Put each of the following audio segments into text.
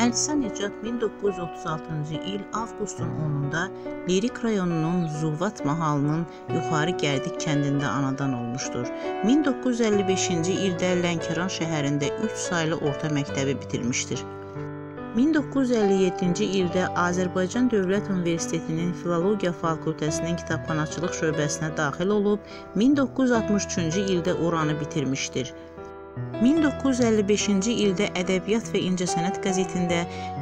Əlisa Necat 1936-cı il avqustun 10-da Lirik rayonunun Zuvat mahalının Yuxarı Gərdik kəndində anadan olmuşdur. 1955-ci ildə Lənkəran şəhərində 3 saylı orta məktəbi bitirmişdir. 1957-ci ildə Azərbaycan Dövlət Universitetinin Filologiya fakültəsinin kitabxanaçılıq şöbəsinə daxil olub, 1963-cü ildə oranı bitirmişdir. 1955-ci ildə Ədəbiyyat və İncəsənət qəzetində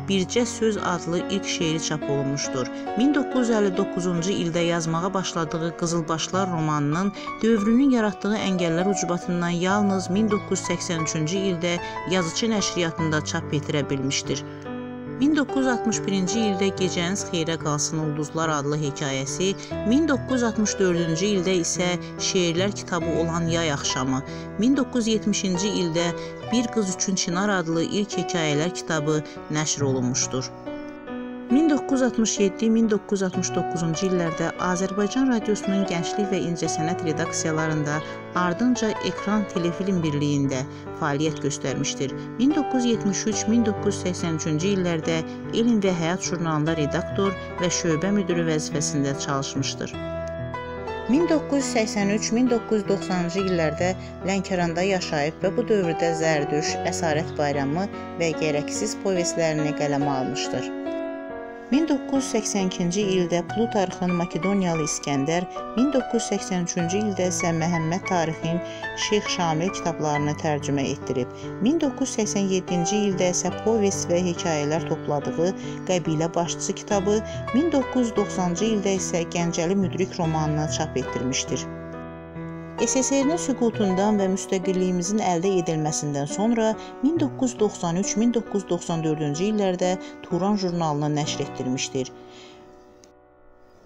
Bircə söz adlı ilk şeiri çap olunmuşdur. 1959-cu ildə yazmağa başladığı Qızılbaşlar romanının dövrünün yaratdığı əngəllər ucbatından yalnız 1983-cü ildə Yazıçı nəşriyyatında çap etdirə bilmişdir. 1961-ci ildə Gecəniz xeyrə qalsın ulduzlar adlı hekayəsi, 1964-cü ildə isə şeirlər kitabı olan Yay axşamı, 1970-ci ildə Bir qız üçün Çinar adlı ilk hekayələr kitabı nəşr olunmuşdur. 1967-1969-cu illərdə Azərbaycan Radiosunun Gənclik və İncəsənət redaksiyalarında, ardınca Ekran Telefilm Birliyində fəaliyyət göstərmişdir. 1973-1983-cü illərdə Elm və Həyat jurnalında redaktor və şöbə müdiri vəzifəsində çalışmışdır. 1983-1990-cı illərdə Lənkəranda yaşayıb və bu dövrdə Zərdüş, Əsarət bayramı və Gərəksiz povestlərini qələmə almışdır. 1982-ci ildə Plutarxın Makedoniyalı İskəndər, 1983-cü ildə isə Məhəmməd Tarixin Şeyx Şamil kitablarını tərcümə etdirib. 1987-ci ildə isə povest və hekayələr topladığı Qəbilə başçısı kitabı, 1990-cı ildə isə Gəncəli Müdrik romanını çap etdirmişdir. SSR-nin süqutundan və müstəqilliyimizin əldə edilməsindən sonra 1993-1994-cü illərdə Turan jurnalını nəşr etdirmişdir.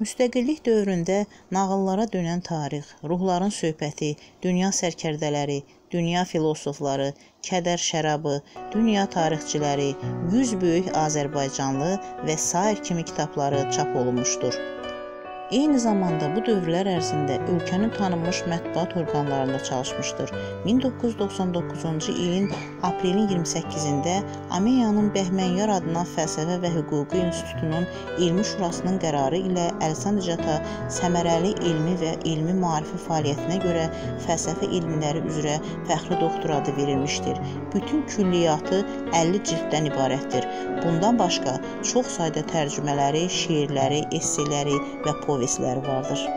Müstəqillik dövründə nağıllara dönən tarix, ruhların söhbəti, dünya sərkərdələri, dünya filosofları, kədər şərabı, dünya tarixçiləri, 100 böyük Azərbaycanlı və sair kimi kitabları çap olunmuşdur. Eyni zamanda bu dövrlər ərzində ölkənin tanınmış mətbuat orqanlarında çalışmışdır. 1999-cu ilin aprelin 28-də Ameyanın Bəhmənyar adına Fəlsəfə və Hüquqi İnstitutunun elmi şurasının qərarı ilə Əlsandicata səmərəli elmi və elmi maarifi fəaliyyətinə görə fəlsəfə elmləri üzrə fəxri doktor adı verilmişdir. Bütün külliyyatı 50 cilddən ibarətdir. Bundan başqa çox sayda tərcümələri, şeirləri, esseləri və polisler vardır.